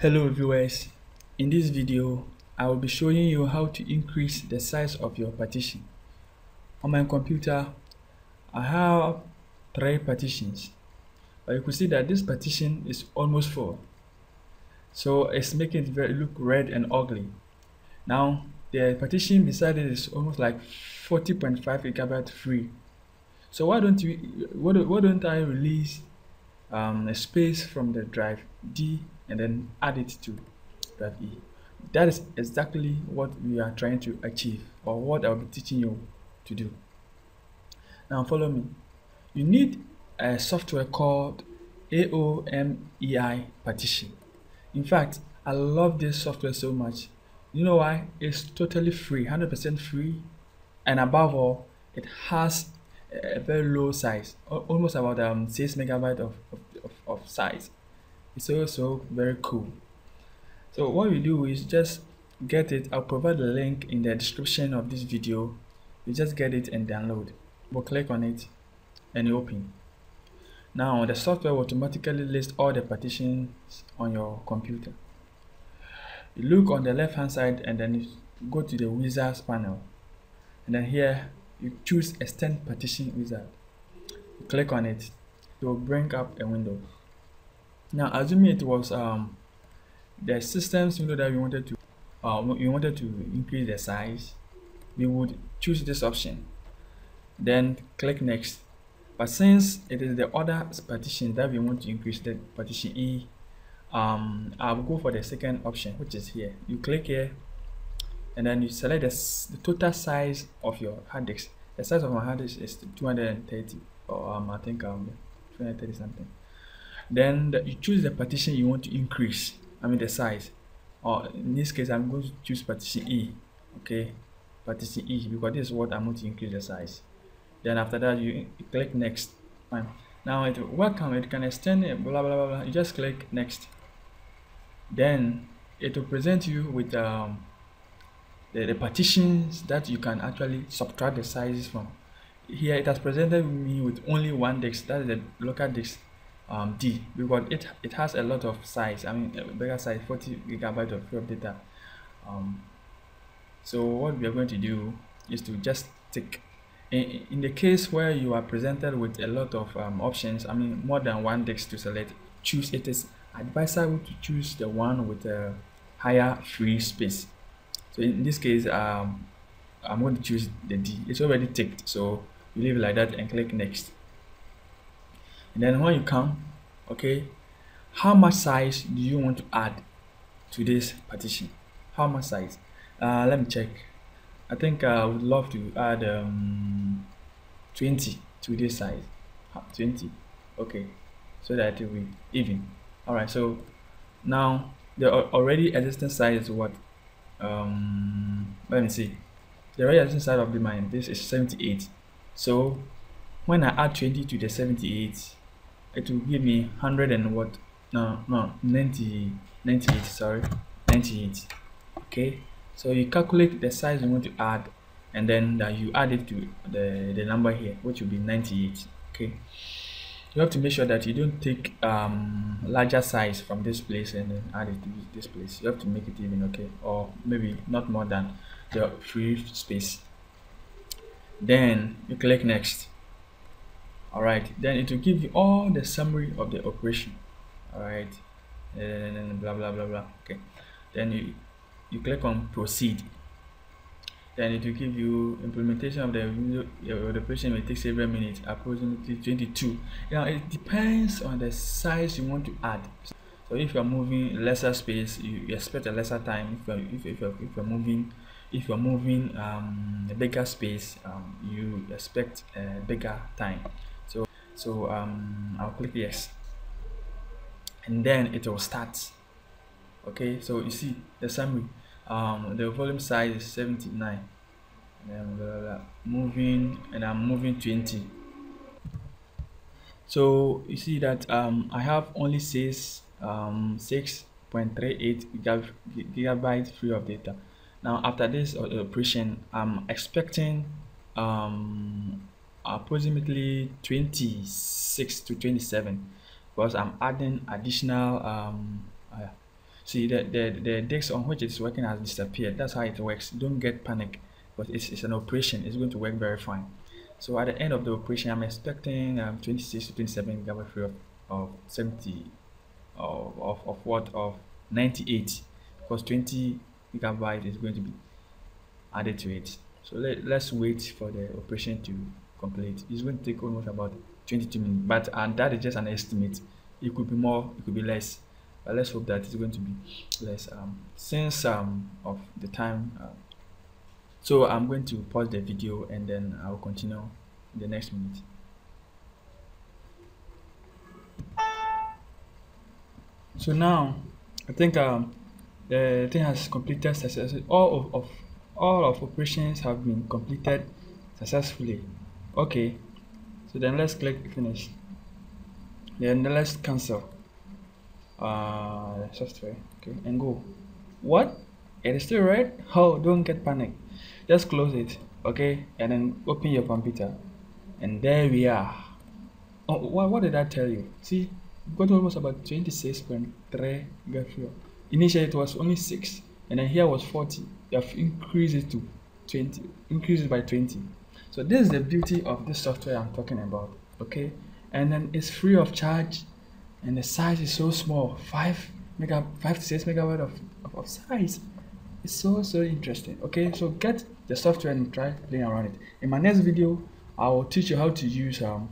Hello viewers, in this video I will be showing you how to increase the size of your partition. On my computer I have three partitions but you can see that this partition is almost full so it's making it look red and ugly. Now the partition beside it is almost like 40.5 gigabyte free so why don't you why don't, why don't I release um, a space from the drive D and then add it to drive E. That is exactly what we are trying to achieve or what I'll be teaching you to do. Now follow me. You need a software called AOMEI partition. In fact, I love this software so much. You know why? It's totally free, 100% free, and above all, it has a very low size, almost about um, 6 megabyte of, of, of size. It's also very cool. So what we do is just get it. I'll provide the link in the description of this video. You just get it and download. We'll click on it and open. Now the software will automatically list all the partitions on your computer. You look on the left hand side and then you go to the wizards panel. And then here you choose extend partition wizard you click on it it will bring up a window now assuming it was um, the systems window that we wanted to uh, we wanted to increase the size we would choose this option. Then click next. But since it is the other partition that we want to increase the partition E um, I'll go for the second option which is here. You click here and then you select the, the total size of your hard disk. The size of my hard disk is 230 or um, I think um 230 something then the, you choose the partition you want to increase I mean the size. Or in this case I'm going to choose partition E okay? Partition E because this is what I'm going to increase the size. Then after that you, click next. Fine. Now it will welcome it can extend it blah blah blah blah. You just click next. Then it will present you with um the, the partitions that you can actually subtract the sizes from. Here it has presented me with only one disk, that is the local disk um, D because it it has a lot of size. I mean, bigger size, 40 gigabyte of, of data. Um, so what we are going to do is to just tick. In, in the case where you are presented with a lot of um, options, I mean more than one disk to select, choose it is advisable to choose the one with a higher free space so in this case um, I'm going to choose the D it's already ticked so you leave it like that and click next and then when you come okay how much size do you want to add to this partition? How much size? Uh, let me check. I think I would love to add um, 20 to this size. 20 okay. So that it will be even. All right so now the already existing size is what? Um, let me see. The already existing size of the mine this is 78 so when I add 20 to the 78 it will give me 100 and what? No no 90 98 sorry. 98 okay? So you calculate the size you want to add and then that you add it to the the number here which will be 98 okay? You have to make sure that you don't take um, larger size from this place and then add it to this place. You have to make it even okay? Or maybe not more than the free space. Then you click next all right then it will give you all the summary of the operation. All right and then blah blah blah blah. Okay then you you click on proceed. Then it will give you implementation of the the operation may take several minutes approximately 22 now it depends on the size you want to add. So if you're moving lesser space you, you expect a lesser time. If you're if, if you're, if you're moving if you're moving um, a bigger space um, you expect a bigger time so um, I'll click yes. And then it will start. Okay so you see the summary. Um, the volume size is 79 and blah, blah, blah. moving and I'm moving 20 so you see that um, I have only six um, 6.38 gigabytes free of data. Now after this operation I'm expecting um, approximately 26 to 27 because I'm adding additional um, uh, see the, the the disk on which it's working has disappeared. That's how it works. Don't get panic but it's, it's an operation. It's going to work very fine. So at the end of the operation i'm expecting um, 26 to 27 gigabyte free of, of 70 of, of, of what? Of 98 because 20 gigabyte is going to be added to it. So let, let's wait for the operation to complete. It's going to take almost about 22 minutes. But and that is just an estimate. It could be more it could be less. But let's hope that it's going to be less um, since um, of the time uh, so I'm going to pause the video and then I'll continue in the next minute. So now I think um, the thing has completed successfully all of, of all of operations have been completed successfully okay. So then let's click finish. Then let's cancel. Uh software. Okay and go. What? It is still red oh don't get panic. Just close it. Okay and then open your computer. And there we are. Oh what, what did i tell you? See got almost about 26.3 gafio initially it was only 6 and then here was 40 you have increased it to 20 increased it by 20 so this is the beauty of this software i'm talking about okay? And then it's free of charge and the size is so small 5 mega 5 to 6 megabyte of, of, of size. It's so so interesting okay? So get the software and try playing around it. In my next video i will teach you how to use um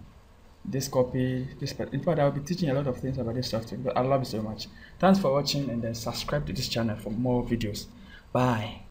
this copy this in fact i'll be teaching a lot of things about this software but i love it so much. Thanks for watching and then subscribe to this channel for more videos. Bye